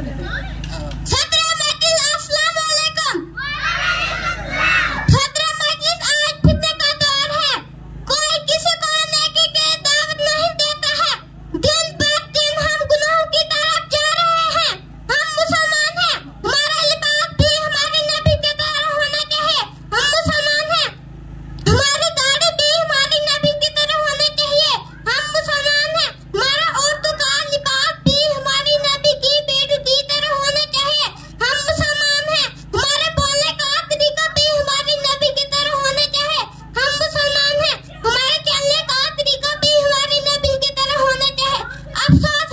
아. 자 Stop, stop.